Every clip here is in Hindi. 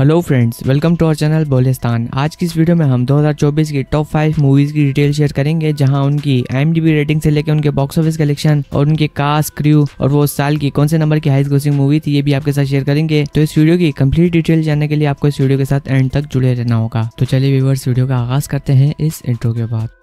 Hello friends welcome to our channel Bolistan आज की इस वीडियो में हम 2024 की टॉप फाइव मूवीज़ की डिटेल शेयर करेंगे, जहाँ उनकी एम रेटिंग से लेकर उनके बॉक्स ऑफ़िस कलेक्शन और उनके कास्ट क्रू और वो साल की कौन से नंबर की हाइस्ट ग्रोसिंग मूवी थी, ये भी आपके साथ शेयर करेंगे। तो इस वीडियो की कंप्लीट डिटेल जानने के लिए आपको इस वीडियो के साथ एंड तक जुड़े रहना होगा। तो चलिए व्यूवर्स वीडियो का आगाज़ करते हैं इस इंट्रो के बाद।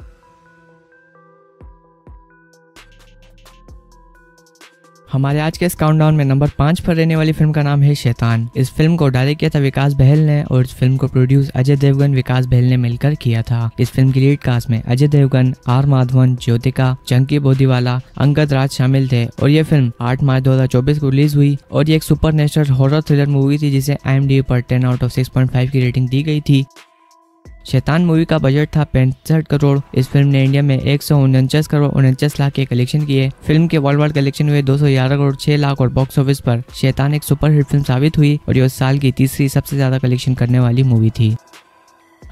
हमारे आज के इस काउंटडाउन में नंबर पाँच पर रहने वाली फ़िल्म का नाम है शैतान। इस फ़िल्म को डायरेक्ट किया था विकास बहल ने और इस फ़िल्म को प्रोड्यूस अजय देवगन, विकास बहल ने मिलकर किया था। इस फ़िल्म की लीड कास्ट में अजय देवगन, आर माधवन, ज्योतिका, चंकी बोदीवाला अंगद राज शामिल थे और ये फ़िल्म आठ मार्च 2024 को रिलीज़ हुई और ये एक सुपर हॉरर थ्रिलर मूवी थी जिसे आई पर टेन आउट ऑफ़ सिक्स की रेटिंग दी गई थी। शैतान मूवी का बजट था पैंसठ करोड़। इस फ़िल्म ने इंडिया में एक सौ उनचास करोड़ उनचास लाख के कलेक्शन किए। फ़िल्म के वर्ल्ड वाइड कलेक्शन हुए 211 करोड़ 6 लाख और बॉक्स ऑफ़िस पर। शैतान एक सुपरहिट फ़िल्म साबित हुई और ये साल की तीसरी सबसे ज़्यादा कलेक्शन करने वाली मूवी थी।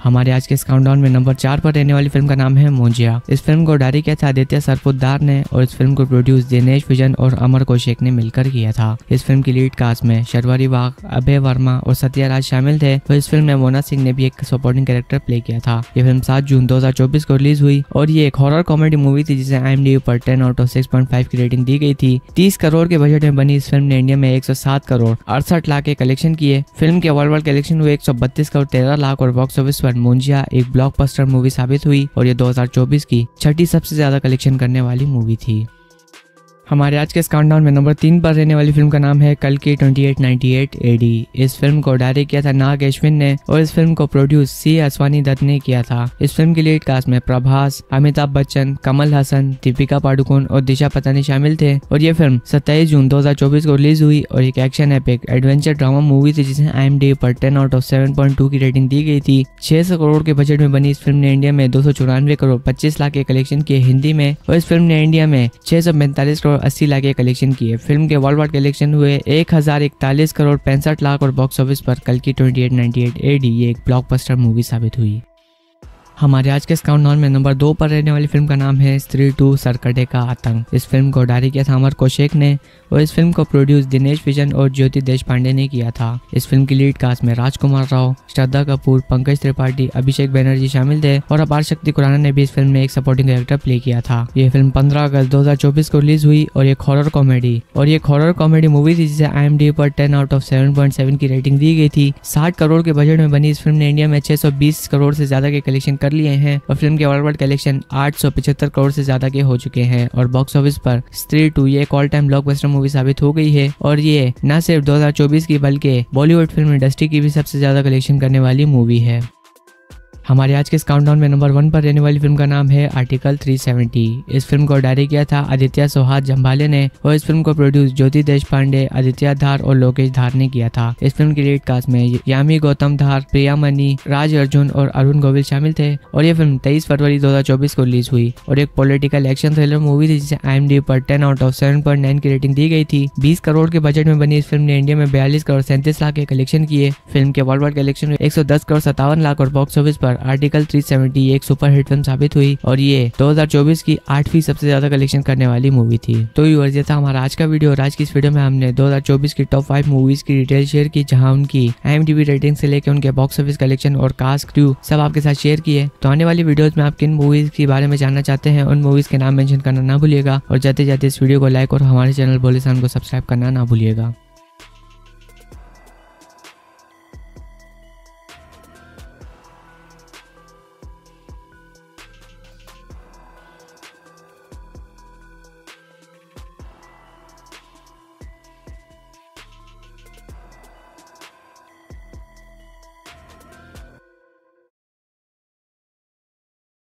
हमारे आज के इस काउंटडाउन में नंबर चार पर रहने वाली फ़िल्म का नाम है मोजिया। इस फ़िल्म को डायरी किया था आदित्य सरपुद्दार ने और इस फ़िल्म को प्रोड्यूस दिनेश विजन और अमर कौशिक ने मिलकर किया था। इस फ़िल्म की लीड कास्ट में शर्वरी वाघ अभय वर्मा और सत्याराज शामिल थे और इस फ़िल्म में मोना सिंह ने भी एक सपोर्टिंग कैरेक्टर प्ले किया था। ये फ़िल्म सात जून दो हज़ार चौबीस को रिलीज़ हुई और ये एक हॉरर कॉमेडी मूवी थी जिसे आई पर टेन आउट ऑफ़ सिक्स की रेटिंग दी गई थी। तीस करोड़ के बजट में बनी इस फ़िल्म ने इंडिया में एक सौ सात करोड़ अड़सठ लाख के कलेक्शन किए। फ़िल्म के वाइड कलेक्शन हुए एक सौ बत्तीस करोड़ तेरह लाख और बॉक्स ऑफ़िस पर मुंजिया एक ब्लॉकबस्टर मूवी साबित हुई और ये 2024 की छठी सबसे ज़्यादा कलेक्शन करने वाली मूवी थी। हमारे आज के इस काउंटडाउन में नंबर तीन पर रहने वाली फ़िल्म का नाम है कल की 2898 एडी इस फ़िल्म को डायरेक्ट किया था नाग अश्विन ने और इस फ़िल्म को प्रोड्यूस सी असवानी दत्त ने किया था। इस फ़िल्म के लीड कास्ट में प्रभास, अमिताभ बच्चन, कमल हसन, दीपिका पाडुकोन और दिशा पतानी शामिल थे और ये फ़िल्म सत्ताईस जून 2024 को रिलीज़ हुई और एक action epic adventure drama movie थी जिसे आई एम पर टेन आउट ऑफ़ सेवन की रेटिंग दी गई थी। छह सौ करोड़ के बजट में बनी इस फ़िल्म ने इंडिया में दो सौ चौरानवे करोड़ पच्चीस लाख के कलेक्शन किए हिंदी में और इस फ़िल्म ने इंडिया में छह करोड़ करोड़ अस्सी लाख के कलेक्शन किए फ़िल्म के वर्ल्ड वाइड कलेक्शन हुए एक हज़ार इकतालीस करोड़ पैंसठ लाख और बॉक्स ऑफ़िस पर कल की twenty eight ninety eight AD ये एक ब्लॉकबस्टर मूवी साबित हुई। हमारे आज के स्काउंट काउंटडाउन में नंबर दो पर रहने वाली फ़िल्म का नाम है स्त्री टू सरकटे का आतंक इस फ़िल्म को डायरी किया था अमर कौशिक ने और इस फ़िल्म को प्रोड्यूस दिनेश विजन और ज्योति देश पांडे ने किया था। इस फ़िल्म की लीड कास्ट में राजकुमार राव श्रद्धा कपूर पंकज त्रिपाठी अभिषेक बैनर्जी शामिल थे और अपार शक्ति खुराना ने भी इस फ़िल्म में एक सपोर्टिंग कैरेक्टर प्ले किया था। ये फ़िल्म पंद्रह अगस्त दो हज़ार चौबीस को रिलीज़ हुई और एक हॉरर कॉमेडी और ये हॉरर कॉमेडी मूवी थी जिसे आई पर टेन आउट ऑफ़ सेवन की रेटिंग दी गई थी। साठ करोड़ के बजट में बनी इस फ़िल्म ने इंडिया में छह सौ बीस करोड़ से ज़्यादा के कलेक्शन कर लिए हैं और फ़िल्म के वर्ल्ड कलेक्शन आठ सौ पचहत्तर करोड़ से ज़्यादा के हो चुके हैं और बॉक्स ऑफ़िस पर स्त्री टू ये ऑल टाइम ब्लॉकबस्टर मूवी साबित हो गई है और ये न सिर्फ़ 2024 की बल्कि बॉलीवुड फ़िल्म इंडस्ट्री की भी सबसे ज़्यादा कलेक्शन करने वाली मूवी है। हमारे आज के इस काउंटडाउन में नंबर वन पर रहने वाली फ़िल्म का नाम है आर्टिकल 370 इस फ़िल्म को डायरेक्ट किया था आदित्य सोहाद जम्भाले ने और इस फ़िल्म को प्रोड्यूस ज्योति देश पांडे आदित्य धार और लोकेश धार ने किया था। इस फ़िल्म की रेड कास्ट में यामी गौतम धार, प्रिया मनी, राज अर्जुन और अरुण गोविल शामिल थे और ये फ़िल्म तेईस फरवरी दो हज़ार चौबीस को रिलीज़ हुई और एक पोलिटिकल एक्शन थ्रिलर मूवी थी जिसे आई पर टेन आउट ऑफ़ सेवन पर नाइन की रेटिंग दी गई थी। बीस करोड़ के बजट में बनी इस फ़िल्म ने इंडिया में बयालीस करोड़ सैंतीस लाख के कलेक्शन किए। फ़िल्म के वर्ल्ड वाइड कलेक्शन में एक सौ दस करोड़ सत्तावन लाख और बॉक्स ऑफ़िस पर पर आर्टिकल 370 एक सुपर हिट फ़िल्म साबित हुई और ये 2024 की आठवीं सबसे ज़्यादा कलेक्शन करने वाली मूवी थी। तो ये था हमारा आज का वीडियो और आज की इस वीडियो में हमने 2024 की टॉप फाइव मूवीज़ की डिटेल शेयर की, जहाँ उनकी एम रेटिंग से लेकर उनके बॉक्स ऑफ़िस कलेक्शन और कास्ट क्रू सब आपके साथ शेयर किए। तो आने वाली वीडियो में आप किन मूवीज़ के बारे में जानना चाहते हैं, उन मूवीज़ के नाम मेंशन करना ना भूलिएगा और जाते जाते इस वीडियो को लाइक और हमारे चैनल बोलिसान को सब्सक्राइब करना ना भूलिएगा।